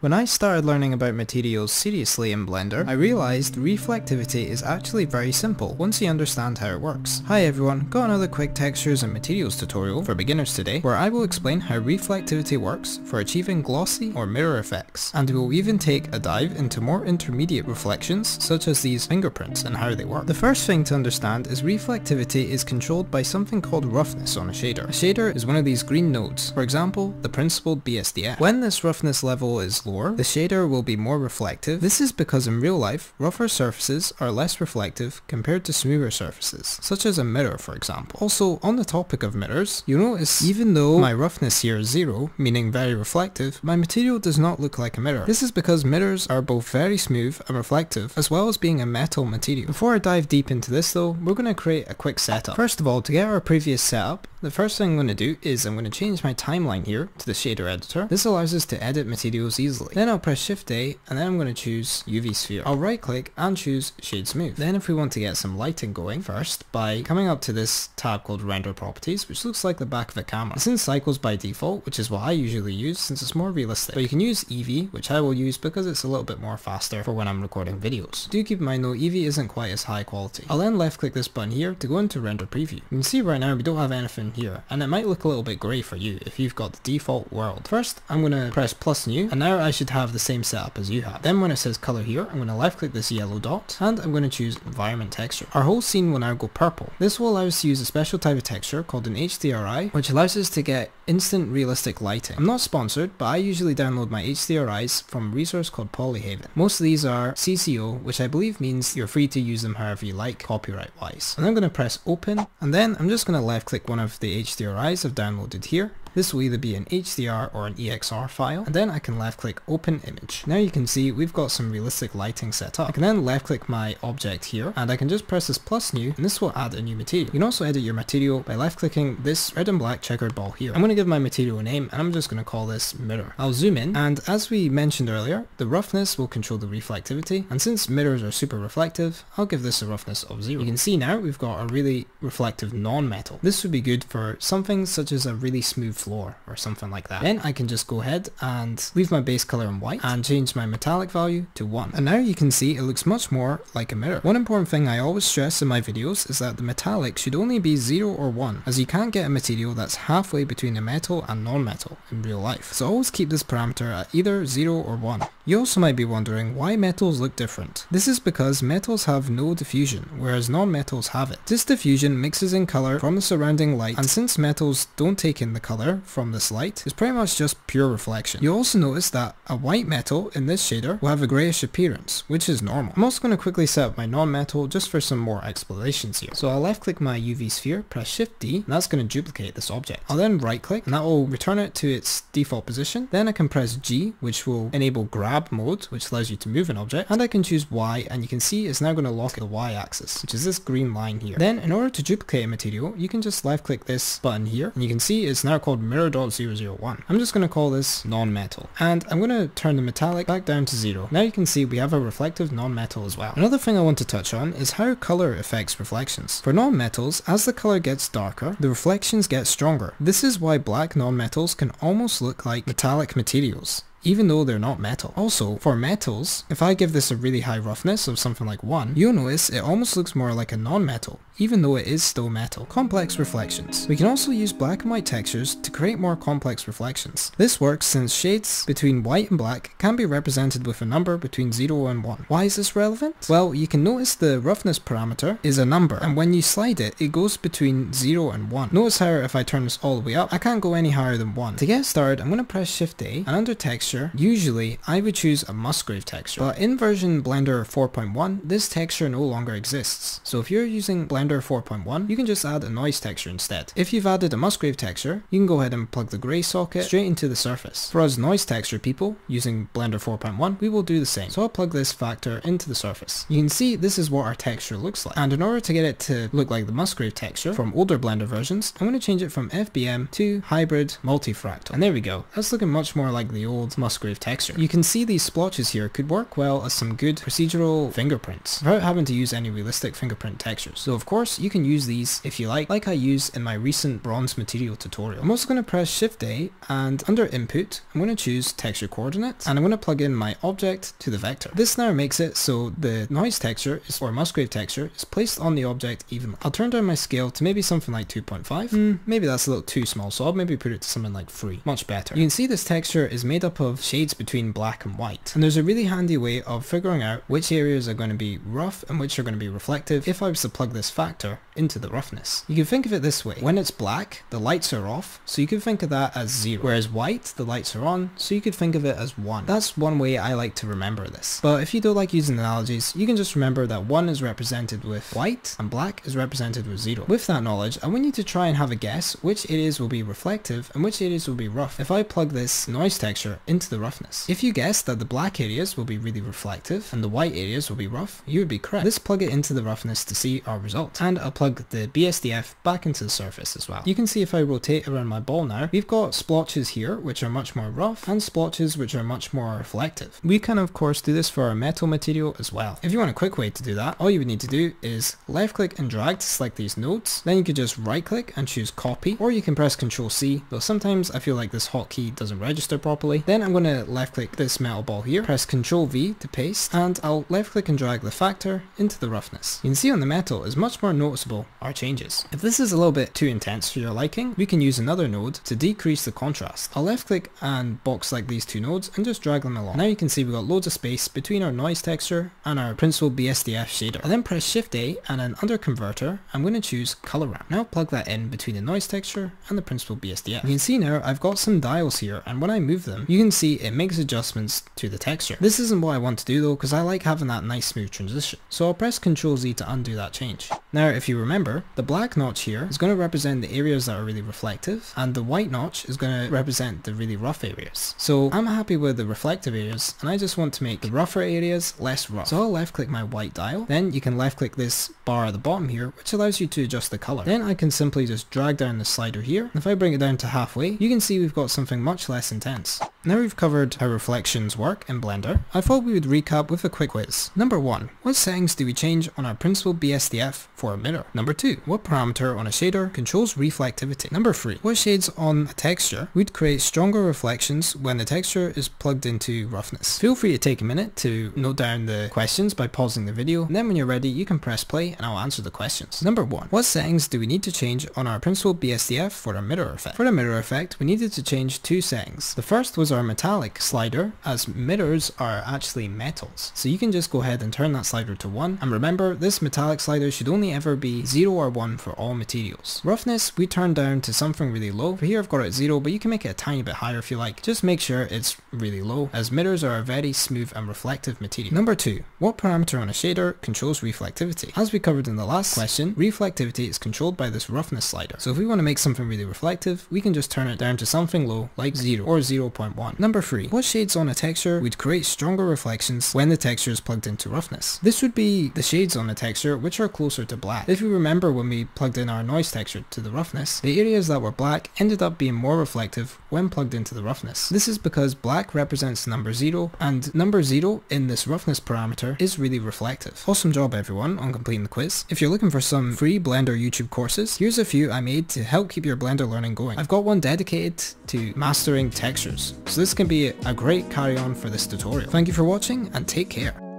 When I started learning about materials seriously in Blender, I realised reflectivity is actually very simple once you understand how it works. Hi everyone, got another quick textures and materials tutorial for beginners today where I will explain how reflectivity works for achieving glossy or mirror effects and we will even take a dive into more intermediate reflections such as these fingerprints and how they work. The first thing to understand is reflectivity is controlled by something called roughness on a shader. A shader is one of these green nodes, for example the principled BSDF. When this roughness level is lower, the shader will be more reflective. This is because in real life, rougher surfaces are less reflective compared to smoother surfaces, such as a mirror for example. Also, on the topic of mirrors, you notice even though my roughness here is zero, meaning very reflective, my material does not look like a mirror. This is because mirrors are both very smooth and reflective, as well as being a metal material. Before I dive deep into this though, we're going to create a quick setup. First of all, to get our previous setup, the first thing I'm going to do is I'm going to change my timeline here to the shader editor. This allows us to edit materials easily. Then I'll press shift A and then I'm going to choose UV sphere. I'll right click and choose shade smooth. Then if we want to get some lighting going first by coming up to this tab called render properties which looks like the back of a camera. It's in cycles by default which is what I usually use since it's more realistic. But you can use Eevee which I will use because it's a little bit more faster for when I'm recording videos. Do keep in mind though Eevee isn't quite as high quality. I'll then left click this button here to go into render preview. You can see right now we don't have anything here and it might look a little bit grey for you if you've got the default world. First I'm going to press plus new and now I should have the same setup as you have. Then when it says color here I'm going to left click this yellow dot and I'm going to choose environment texture. Our whole scene will now go purple. This will allow us to use a special type of texture called an HDRI which allows us to get instant realistic lighting. I'm not sponsored but I usually download my HDRIs from a resource called Polyhaven. Most of these are CC0 which I believe means you're free to use them however you like copyright wise. And I'm going to press open and then I'm just going to left click one of the HDRIs I've downloaded here this will either be an HDR or an EXR file, and then I can left click open image. Now you can see we've got some realistic lighting set up. I can then left click my object here, and I can just press this plus new, and this will add a new material. You can also edit your material by left clicking this red and black checkered ball here. I'm going to give my material a name, and I'm just going to call this mirror. I'll zoom in, and as we mentioned earlier, the roughness will control the reflectivity, and since mirrors are super reflective, I'll give this a roughness of zero. You can see now we've got a really reflective non-metal. This would be good for something such as a really smooth floor or something like that. Then I can just go ahead and leave my base color in white and change my metallic value to 1. And now you can see it looks much more like a mirror. One important thing I always stress in my videos is that the metallic should only be 0 or 1 as you can't get a material that's halfway between a metal and non-metal in real life. So always keep this parameter at either 0 or 1. You also might be wondering why metals look different. This is because metals have no diffusion whereas non-metals have it. This diffusion mixes in color from the surrounding light and since metals don't take in the color from this light is pretty much just pure reflection. You also notice that a white metal in this shader will have a greyish appearance, which is normal. I'm also going to quickly set up my non-metal just for some more explanations here. So I'll left click my UV sphere, press shift D, and that's going to duplicate this object. I'll then right click and that will return it to its default position. Then I can press G, which will enable grab mode, which allows you to move an object, and I can choose Y, and you can see it's now going to lock the Y axis, which is this green line here. Then in order to duplicate a material, you can just left click this button here, and you can see it's now called called mirror.001. I'm just going to call this non-metal. And I'm going to turn the metallic back down to zero. Now you can see we have a reflective non-metal as well. Another thing I want to touch on is how color affects reflections. For non-metals, as the color gets darker, the reflections get stronger. This is why black non-metals can almost look like metallic materials even though they're not metal. Also, for metals, if I give this a really high roughness of something like 1, you'll notice it almost looks more like a non-metal, even though it is still metal. Complex reflections. We can also use black and white textures to create more complex reflections. This works since shades between white and black can be represented with a number between 0 and 1. Why is this relevant? Well, you can notice the roughness parameter is a number, and when you slide it, it goes between 0 and 1. Notice how if I turn this all the way up, I can't go any higher than 1. To get started, I'm going to press Shift A, and under texture, usually I would choose a Musgrave texture. But in version Blender 4.1, this texture no longer exists. So if you're using Blender 4.1, you can just add a noise texture instead. If you've added a Musgrave texture, you can go ahead and plug the gray socket straight into the surface. For us noise texture people, using Blender 4.1, we will do the same. So I'll plug this factor into the surface. You can see this is what our texture looks like. And in order to get it to look like the Musgrave texture from older Blender versions, I'm going to change it from FBM to Hybrid Multifractal. And there we go. That's looking much more like the old Musgrave texture. You can see these splotches here could work well as some good procedural fingerprints without having to use any realistic fingerprint textures. So of course, you can use these if you like, like I used in my recent bronze material tutorial. I'm also going to press Shift A and under input, I'm going to choose texture coordinates and I'm going to plug in my object to the vector. This now makes it so the noise texture is, or Musgrave texture is placed on the object evenly. I'll turn down my scale to maybe something like 2.5. Mm, maybe that's a little too small, so I'll maybe put it to something like 3. Much better. You can see this texture is made up of shades between black and white. And there's a really handy way of figuring out which areas are going to be rough and which are going to be reflective if I was to plug this factor into the roughness. You can think of it this way. When it's black, the lights are off, so you can think of that as 0. Whereas white, the lights are on, so you could think of it as 1. That's one way I like to remember this. But if you don't like using analogies, you can just remember that 1 is represented with white and black is represented with 0. With that knowledge, I want you to try and have a guess which areas will be reflective and which areas will be rough if I plug this noise texture into the roughness. If you guess that the black areas will be really reflective and the white areas will be rough, you would be correct. Let's plug it into the roughness to see our result. And I'll plug the BSDF back into the surface as well. You can see if I rotate around my ball now, we've got splotches here which are much more rough and splotches which are much more reflective. We can of course do this for our metal material as well. If you want a quick way to do that, all you would need to do is left click and drag to select these nodes. Then you could just right click and choose copy or you can press Ctrl C, though sometimes I feel like this hotkey doesn't register properly. Then I'm going to left click this metal ball here, press Ctrl V to paste and I'll left click and drag the factor into the roughness. You can see on the metal is much more noticeable our changes. If this is a little bit too intense for your liking, we can use another node to decrease the contrast. I'll left click and box like these two nodes and just drag them along. Now you can see we've got loads of space between our noise texture and our principled BSDF shader. I then press Shift A and then under converter, I'm going to choose color ramp. Now plug that in between the noise texture and the principled BSDF. You can see now I've got some dials here and when I move them, you can see it makes adjustments to the texture. This isn't what I want to do though because I like having that nice smooth transition. So I'll press Ctrl Z to undo that change. Now if you remember, the black notch here is going to represent the areas that are really reflective and the white notch is going to represent the really rough areas. So I'm happy with the reflective areas and I just want to make the rougher areas less rough. So I'll left click my white dial, then you can left click this bar at the bottom here which allows you to adjust the color. Then I can simply just drag down the slider here. If I bring it down to halfway, you can see we've got something much less intense. Now we've covered how reflections work in Blender, I thought we would recap with a quick quiz. Number 1. What settings do we change on our principled BSDF for a mirror? Number 2. What parameter on a shader controls reflectivity? Number 3. What shades on a texture would create stronger reflections when the texture is plugged into roughness? Feel free to take a minute to note down the questions by pausing the video, and then when you're ready you can press play and I'll answer the questions. Number 1. What settings do we need to change on our principled BSDF for a mirror effect? For the mirror effect, we needed to change two settings. The first was our metallic slider, as mirrors are actually metals. So you can just go ahead and turn that slider to 1, and remember, this metallic slider should only ever be 0 or 1 for all materials. Roughness, we turn down to something really low. For here I've got it at 0, but you can make it a tiny bit higher if you like. Just make sure it's really low, as mirrors are a very smooth and reflective material. Number 2. What parameter on a shader controls reflectivity? As we covered in the last question, reflectivity is controlled by this roughness slider. So if we want to make something really reflective, we can just turn it down to something low, like 0 or 0.1. Number 3. What shades on a texture would create stronger reflections when the texture is plugged into roughness? This would be the shades on a texture which are closer to black. If you remember when we plugged in our noise texture to the roughness, the areas that were black ended up being more reflective when plugged into the roughness. This is because black represents number 0 and number 0 in this roughness parameter is really reflective. Awesome job everyone on completing the quiz. If you're looking for some free Blender YouTube courses, here's a few I made to help keep your Blender learning going. I've got one dedicated to mastering textures, so this can be a great carry on for this tutorial. Thank you for watching and take care.